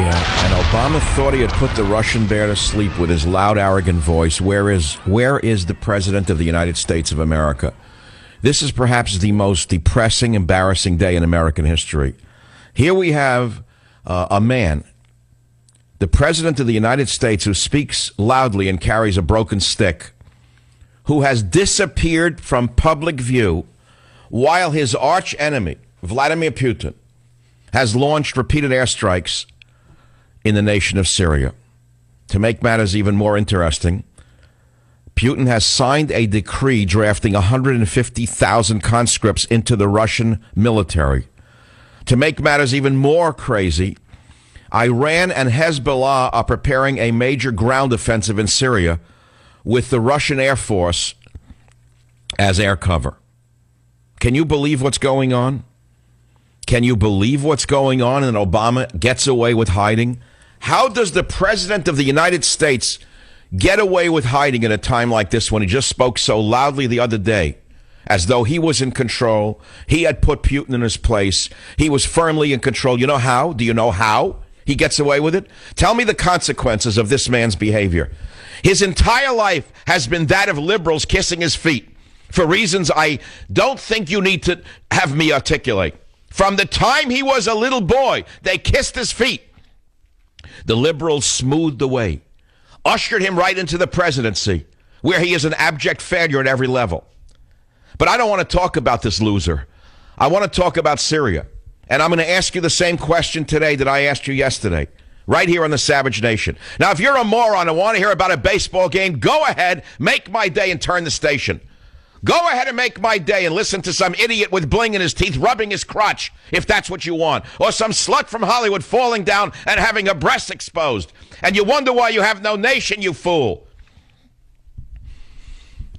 Yeah, and Obama thought he had put the Russian bear to sleep with his loud, arrogant voice. Where is where is the President of the United States of America? This is perhaps the most depressing, embarrassing day in American history. Here we have uh, a man, the President of the United States, who speaks loudly and carries a broken stick, who has disappeared from public view while his arch enemy, Vladimir Putin, has launched repeated airstrikes in the nation of Syria. To make matters even more interesting, Putin has signed a decree drafting 150,000 conscripts into the Russian military. To make matters even more crazy, Iran and Hezbollah are preparing a major ground offensive in Syria with the Russian Air Force as air cover. Can you believe what's going on? Can you believe what's going on and Obama gets away with hiding? How does the President of the United States get away with hiding at a time like this when he just spoke so loudly the other day? As though he was in control. He had put Putin in his place. He was firmly in control. You know how? Do you know how he gets away with it? Tell me the consequences of this man's behavior. His entire life has been that of liberals kissing his feet for reasons I don't think you need to have me articulate. From the time he was a little boy, they kissed his feet. The liberals smoothed the way, ushered him right into the presidency, where he is an abject failure at every level. But I don't want to talk about this loser. I want to talk about Syria. And I'm going to ask you the same question today that I asked you yesterday, right here on the Savage Nation. Now, if you're a moron and want to hear about a baseball game, go ahead, make my day, and turn the station. Go ahead and make my day and listen to some idiot with bling in his teeth rubbing his crotch, if that's what you want. Or some slut from Hollywood falling down and having her breasts exposed. And you wonder why you have no nation, you fool.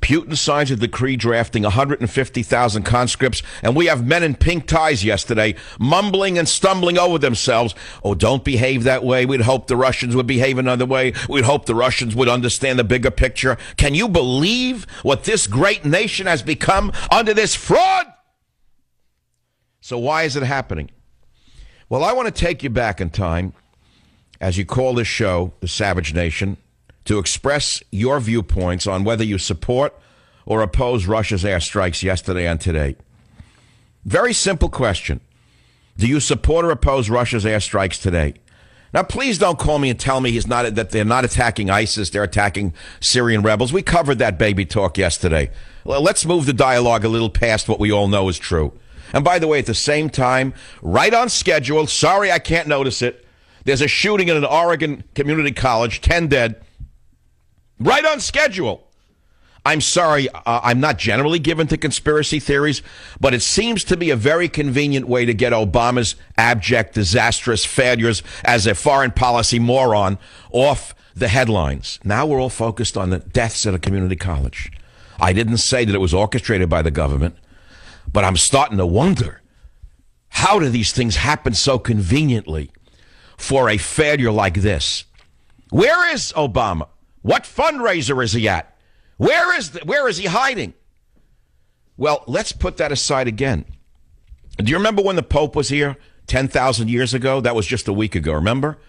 Putin signs a decree drafting 150,000 conscripts, and we have men in pink ties yesterday mumbling and stumbling over themselves. Oh, don't behave that way. We'd hope the Russians would behave another way. We'd hope the Russians would understand the bigger picture. Can you believe what this great nation has become under this fraud? So, why is it happening? Well, I want to take you back in time, as you call this show, The Savage Nation to express your viewpoints on whether you support or oppose Russia's airstrikes yesterday and today. Very simple question. Do you support or oppose Russia's airstrikes today? Now, please don't call me and tell me he's not that they're not attacking ISIS; they're attacking Syrian rebels. We covered that baby talk yesterday. Well, let's move the dialogue a little past what we all know is true. And by the way, at the same time, right on schedule. Sorry, I can't notice it. There's a shooting at an Oregon community college, ten dead right on schedule. I'm sorry, uh, I'm not generally given to conspiracy theories, but it seems to be a very convenient way to get Obama's abject, disastrous failures as a foreign policy moron off the headlines. Now we're all focused on the deaths at a community college. I didn't say that it was orchestrated by the government, but I'm starting to wonder how do these things happen so conveniently for a failure like this? Where is Obama? What fundraiser is he at? Where is the, where is he hiding? Well, let's put that aside again. Do you remember when the Pope was here 10,000 years ago? That was just a week ago, remember?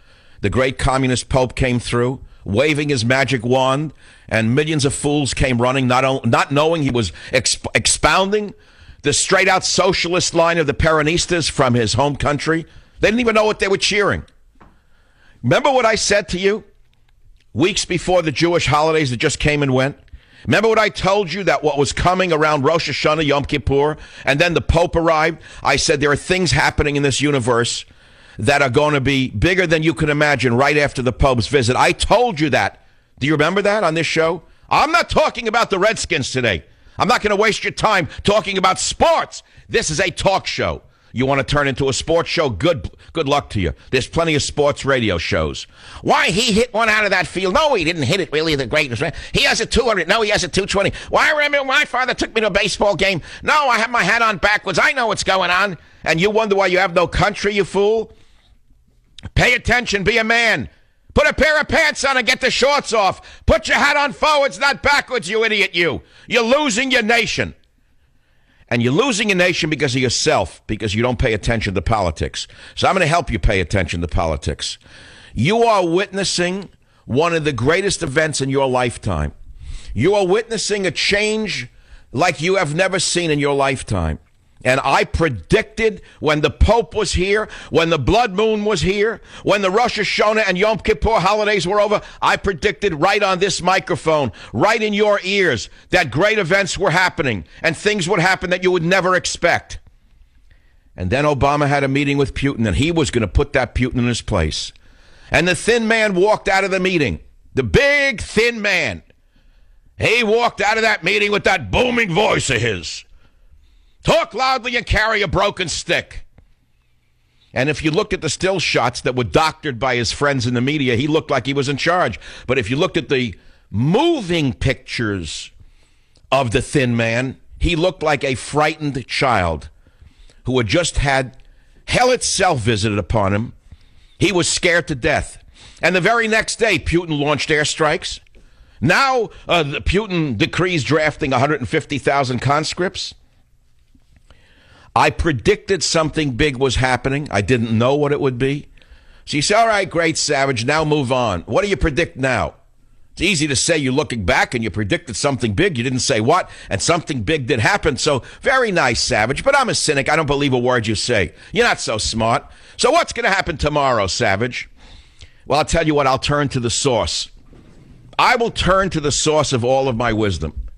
The great communist Pope came through, waving his magic wand, and millions of fools came running, not, not knowing he was exp- expounding the straight out socialist line of the Peronistas from his home country. They didn't even know what they were cheering. Remember what I said to you? Weeks before the Jewish holidays that just came and went? Remember what I told you that what was coming around Rosh Hashanah, Yom Kippur, and then the Pope arrived? I said there are things happening in this universe that are going to be bigger than you can imagine right after the Pope's visit. I told you that. Do you remember that on this show? I'm not talking about the Redskins today. I'm not going to waste your time talking about sports. This is a talk show. You want to turn into a sports show? Good, good luck to you. There's plenty of sports radio shows. Why he hit one out of that field? No, he didn't hit it really the greatness. He has a 200. No, he has a 220. Why? I remember my father took me to a baseball game. No, I have my hat on backwards. I know what's going on. And you wonder why you have no country, you fool. Pay attention. Be a man. Put a pair of pants on and get the shorts off. Put your hat on forwards, not backwards, you idiot, you. You're losing your nation. And you're losing a nation because of yourself, because you don't pay attention to politics. So I'm going to help you pay attention to politics. You are witnessing one of the greatest events in your lifetime. You are witnessing a change like you have never seen in your lifetime. And I predicted when the Pope was here, when the blood moon was here, when the Rosh Hashanah and Yom Kippur holidays were over, I predicted right on this microphone, right in your ears, that great events were happening and things would happen that you would never expect. And then Obama had a meeting with Putin, and he was going to put that Putin in his place. And the thin man walked out of the meeting. The big, thin man. He walked out of that meeting with that booming voice of his. Talk loudly and carry a broken stick. And if you looked at the still shots that were doctored by his friends in the media, he looked like he was in charge. But if you looked at the moving pictures of the thin man, he looked like a frightened child who had just had hell itself visited upon him. He was scared to death. And the very next day, Putin launched airstrikes. Now, uh, Putin decrees drafting 150,000 conscripts. I predicted something big was happening. I didn't know what it would be. So you say, all right, great, Savage, now move on. What do you predict now? It's easy to say you're looking back and you predicted something big. You didn't say what, and something big did happen. So very nice, Savage. But I'm a cynic. I don't believe a word you say. You're not so smart. So what's going to happen tomorrow, Savage? Well, I'll tell you what, I'll turn to the source. I will turn to the source of all of my wisdom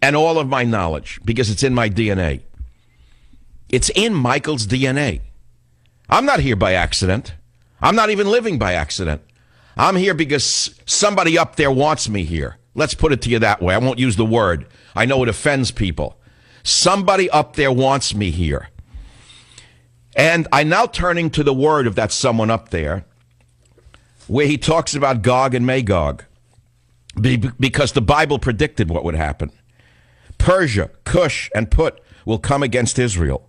and all of my knowledge because it's in my DNA. It's in Michael's DNA. I'm not here by accident. I'm not even living by accident. I'm here because somebody up there wants me here. Let's put it to you that way. I won't use the word. I know it offends people. Somebody up there wants me here. And I'm now turning to the word of that someone up there, where he talks about Gog and Magog, because the Bible predicted what would happen. Persia, Cush, and Put will come against Israel.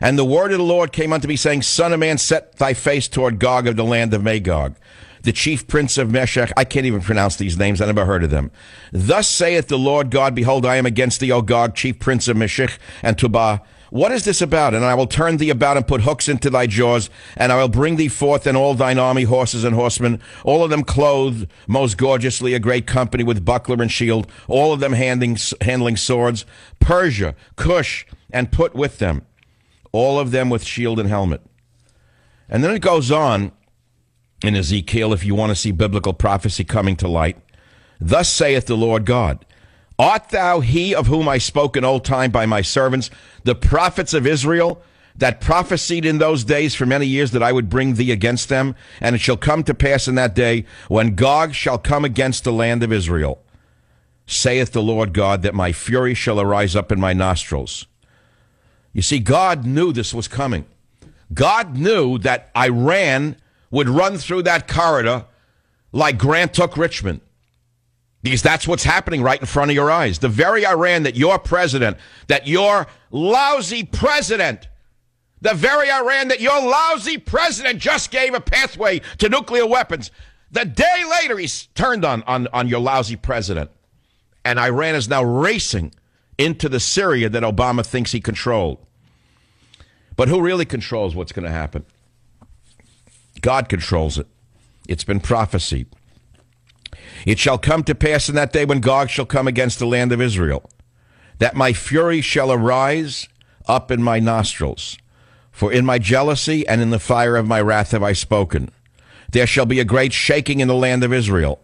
And the word of the Lord came unto me, saying, Son of man, set thy face toward Gog of the land of Magog, the chief prince of Meshech. I can't even pronounce these names. I never heard of them. Thus saith the Lord God, Behold, I am against thee, O Gog, chief prince of Meshech and Tubal. What is this about? And I will turn thee about and put hooks into thy jaws, and I will bring thee forth and all thine army, horses and horsemen, all of them clothed most gorgeously, a great company with buckler and shield, all of them handling swords, Persia, Cush, and Put with them all of them with shield and helmet. And then it goes on in Ezekiel, if you want to see biblical prophecy coming to light. Thus saith the Lord God Art thou he of whom I spoke in old time by my servants, the prophets of Israel, that prophesied in those days for many years that I would bring thee against them? And it shall come to pass in that day when Gog shall come against the land of Israel, saith the Lord God, that my fury shall arise up in my nostrils you see, God knew this was coming. God knew that Iran would run through that corridor like Grant took Richmond. Because that's what's happening right in front of your eyes. The very Iran that your president, that your lousy president, the very Iran that your lousy president just gave a pathway to nuclear weapons. The day later, he's turned on, on, on your lousy president. And Iran is now racing into the Syria that Obama thinks he controlled. But who really controls what's going to happen? God controls it. It's been prophesied. It shall come to pass in that day when Gog shall come against the land of Israel, that my fury shall arise up in my nostrils. For in my jealousy and in the fire of my wrath have I spoken. There shall be a great shaking in the land of Israel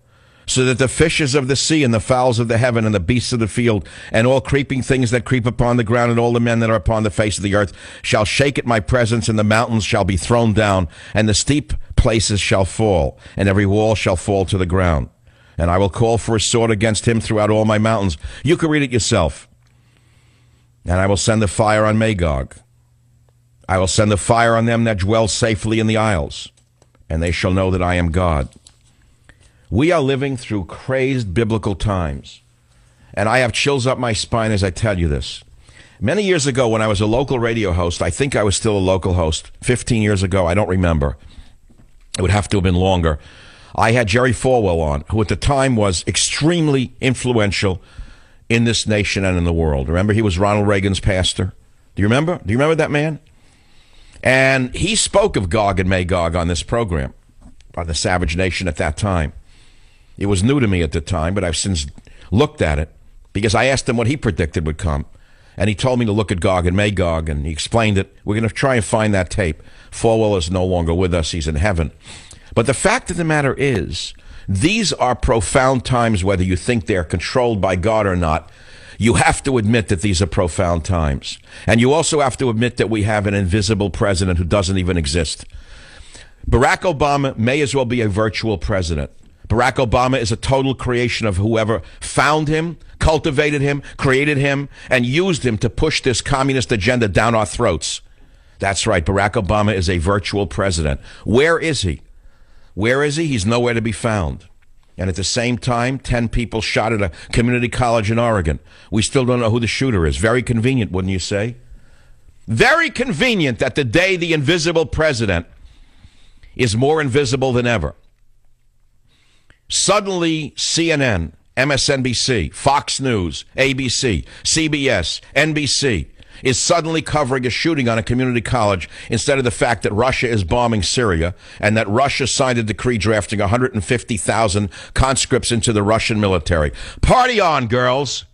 so that the fishes of the sea and the fowls of the heaven and the beasts of the field and all creeping things that creep upon the ground and all the men that are upon the face of the earth shall shake at my presence and the mountains shall be thrown down and the steep places shall fall and every wall shall fall to the ground. And I will call for a sword against him throughout all my mountains. You can read it yourself. And I will send the fire on Magog. I will send the fire on them that dwell safely in the isles, and they shall know that I am God. We are living through crazed biblical times. And I have chills up my spine as I tell you this. Many years ago, when I was a local radio host, I think I was still a local host, 15 years ago, I don't remember. It would have to have been longer. I had Jerry Falwell on, who at the time was extremely influential in this nation and in the world. Remember, he was Ronald Reagan's pastor. Do you remember? Do you remember that man? And he spoke of Gog and Magog on this program, on the Savage Nation at that time. It was new to me at the time, but I've since looked at it because I asked him what he predicted would come. And he told me to look at Gog and Magog, and he explained it. We're going to try and find that tape. Falwell is no longer with us, he's in heaven. But the fact of the matter is, these are profound times, whether you think they're controlled by God or not. You have to admit that these are profound times. And you also have to admit that we have an invisible president who doesn't even exist. Barack Obama may as well be a virtual president. Barack Obama is a total creation of whoever found him, cultivated him, created him, and used him to push this communist agenda down our throats. That's right. Barack Obama is a virtual president. Where is he? Where is he? He's nowhere to be found. And at the same time, 10 people shot at a community college in Oregon. We still don't know who the shooter is. Very convenient, wouldn't you say? Very convenient that the day the invisible president is more invisible than ever. Suddenly, CNN, MSNBC, Fox News, ABC, CBS, NBC is suddenly covering a shooting on a community college instead of the fact that Russia is bombing Syria and that Russia signed a decree drafting 150,000 conscripts into the Russian military. Party on, girls.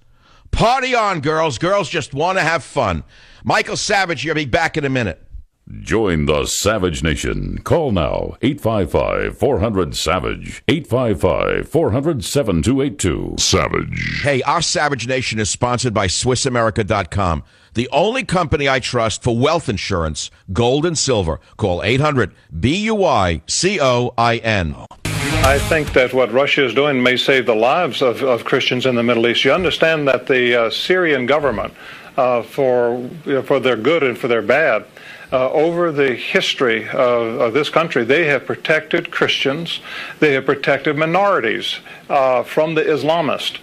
Party on, girls. Girls just want to have fun. Michael Savage here. Be back in a minute. Join the Savage Nation. Call now 855 400 Savage. 855 400 7282. Savage. Hey, our Savage Nation is sponsored by SwissAmerica.com, the only company I trust for wealth insurance, gold and silver. Call 800 B U I C O I N. I think that what Russia is doing may save the lives of, of Christians in the Middle East. You understand that the uh, Syrian government, uh, for, you know, for their good and for their bad, uh, over the history of, of, this country, they have protected Christians, they have protected minorities uh, from the Islamists.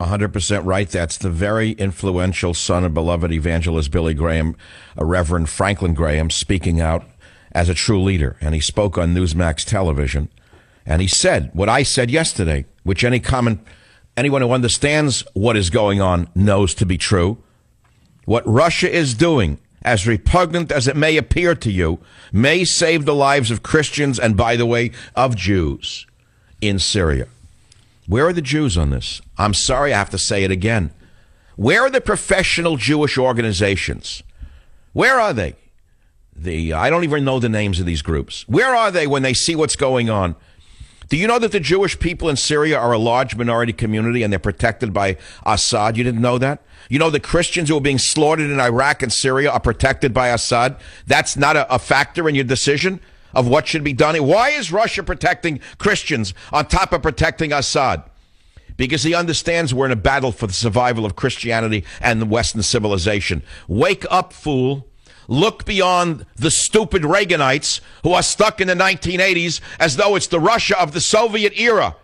100% right. That's the very influential son and beloved evangelist Billy Graham, a Reverend Franklin Graham, speaking out as a true leader. And he spoke on Newsmax television. And he said what I said yesterday, which any common, anyone who understands what is going on knows to be true. What Russia is doing as repugnant as it may appear to you, may save the lives of Christians and, by the way, of Jews in Syria. Where are the Jews on this? I'm sorry, I have to say it again. Where are the professional Jewish organizations? Where are they? The I don't even know the names of these groups. Where are they when they see what's going on? Do you know that the Jewish people in Syria are a large minority community and they're protected by Assad? You didn't know that? You know the Christians who are being slaughtered in Iraq and Syria are protected by Assad? That's not a, a factor in your decision of what should be done. Why is Russia protecting Christians on top of protecting Assad? Because he understands we're in a battle for the survival of Christianity and the Western civilization. Wake up, fool. Look beyond the stupid Reaganites who are stuck in the 1980s as though it's the Russia of the Soviet era.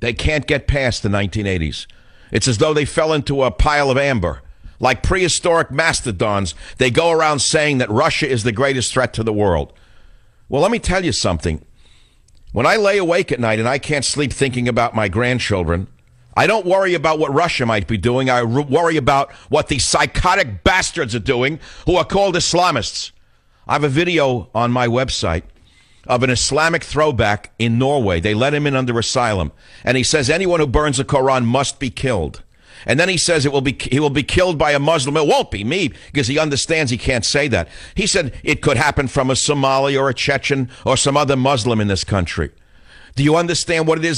They can't get past the 1980s. It's as though they fell into a pile of amber. Like prehistoric mastodons, they go around saying that Russia is the greatest threat to the world. Well, let me tell you something. When I lay awake at night and I can't sleep thinking about my grandchildren, I don't worry about what Russia might be doing. I worry about what these psychotic bastards are doing who are called Islamists. I have a video on my website of an Islamic throwback in Norway. They let him in under asylum. And he says anyone who burns the Quran must be killed. And then he says it will be he will be killed by a Muslim. It won't be me because he understands he can't say that. He said it could happen from a Somali or a Chechen or some other Muslim in this country. Do you understand what it is